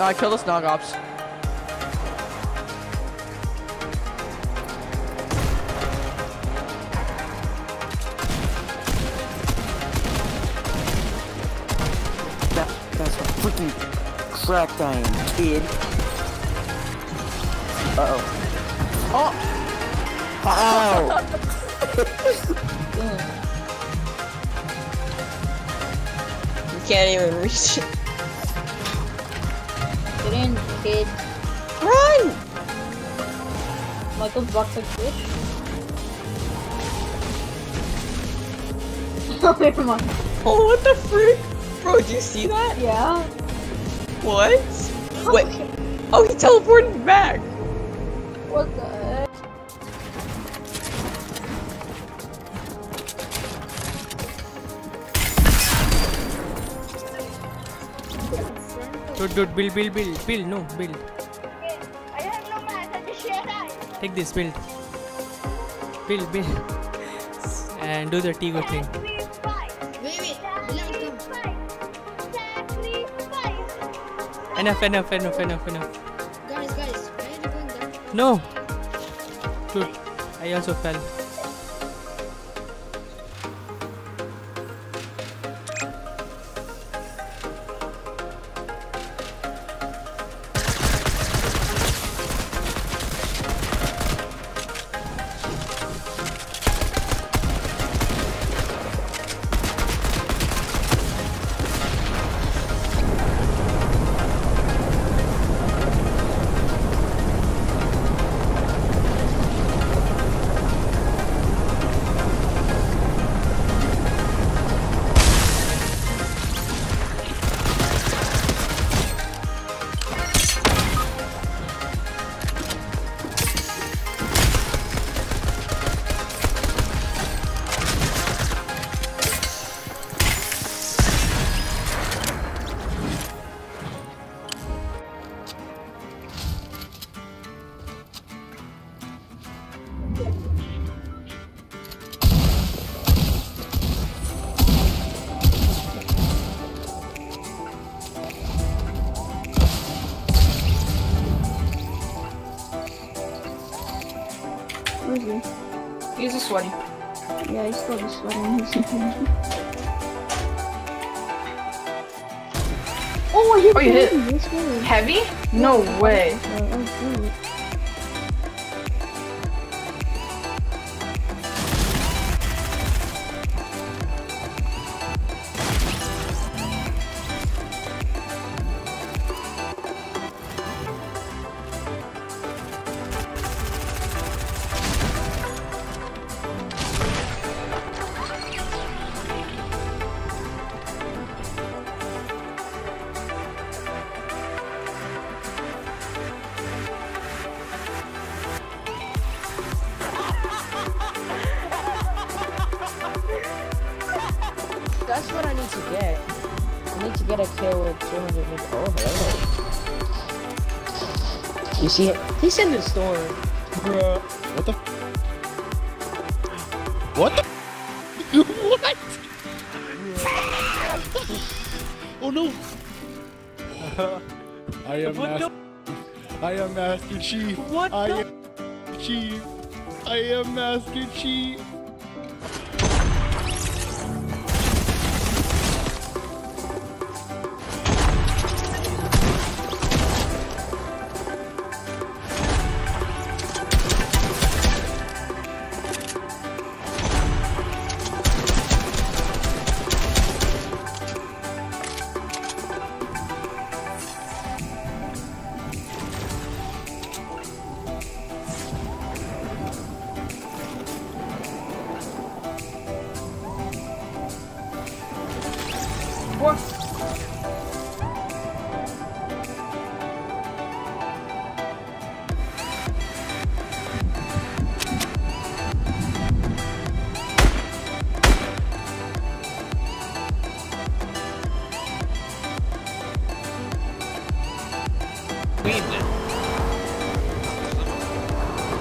Uh, kill the Snog Ops. That, that's a freaking cracked I am, kid. Uh-oh. Oh! Ow! You can't even reach it. Get in, kid. Run! Michael's box like this. Oh, never mind. Oh, what the frick? Bro, do you see that? Yeah. What? Oh, Wait. Oh, he teleported back. What the Dude, dude, build, build, build, build, no, build. I have no just share that. Take this, build. Build, build. And do the Tigo thing. Sacrifice. Wait, wait. Let Sacrifice. Enough, enough, enough, enough, enough. Guys, guys, why are you going down? No! Dude, I also fell. He? He's a sweaty. Yeah, he's still just sweating. oh, hit Oh, you hit. him. This way. Heavy? No way. Uh, That's what I need to get. I need to get a kill with 200 meters. Oh, hello. You see it? He's in the storm. Bruh. What the? What the? what? oh no! I am What Master. I am Master Chief. What I the- am Chief. I am Master Chief. Pô.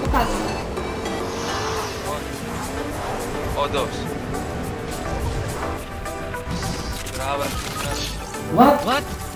Opa. Ó, oh, Deus. Graba. What? What?